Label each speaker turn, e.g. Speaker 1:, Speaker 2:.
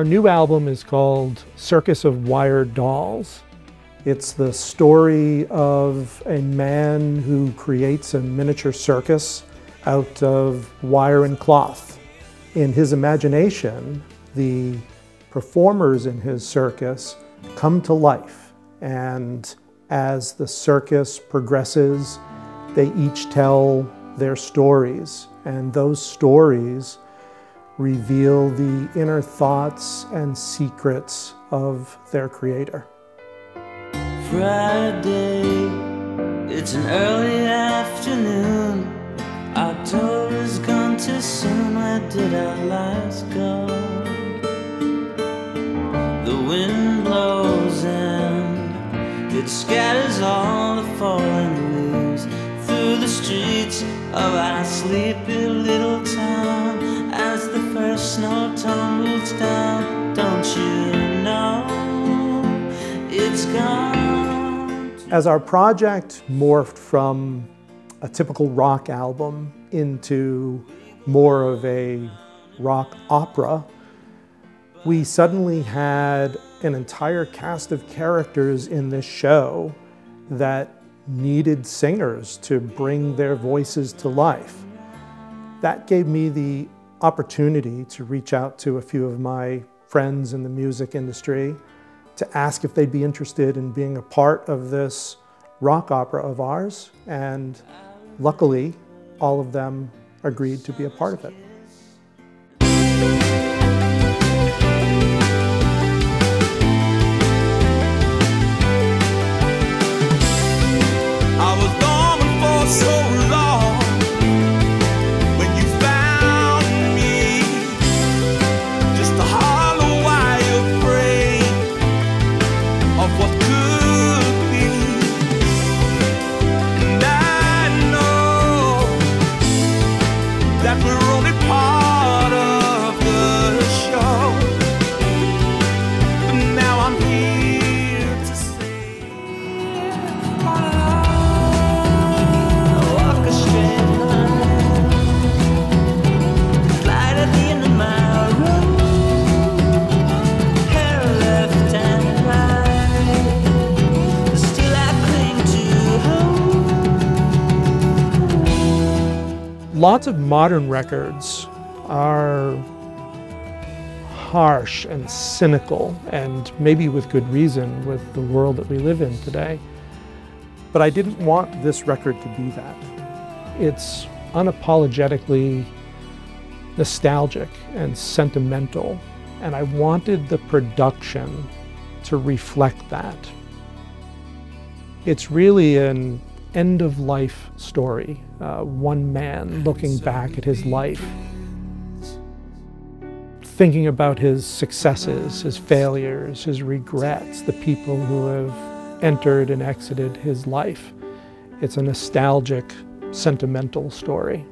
Speaker 1: Our new album is called Circus of Wire Dolls. It's the story of a man who creates a miniature circus out of wire and cloth. In his imagination, the performers in his circus come to life. And as the circus progresses, they each tell their stories. And those stories reveal the inner thoughts and secrets of their creator.
Speaker 2: Friday, it's an early afternoon. October's gone too soon. Where did our lives go? The wind blows and it scatters all the fallen leaves through the streets of our sleepy little tumbles down. Don't you know it's gone?
Speaker 1: As our project morphed from a typical rock album into more of a rock opera, we suddenly had an entire cast of characters in this show that needed singers to bring their voices to life. That gave me the opportunity to reach out to a few of my friends in the music industry to ask if they'd be interested in being a part of this rock opera of ours. And luckily, all of them agreed to be a part of it. Lots of modern records are harsh and cynical, and maybe with good reason with the world that we live in today. But I didn't want this record to be that. It's unapologetically nostalgic and sentimental, and I wanted the production to reflect that. It's really an end of life story, uh, one man looking back at his life, thinking about his successes, his failures, his regrets, the people who have entered and exited his life. It's a nostalgic, sentimental story.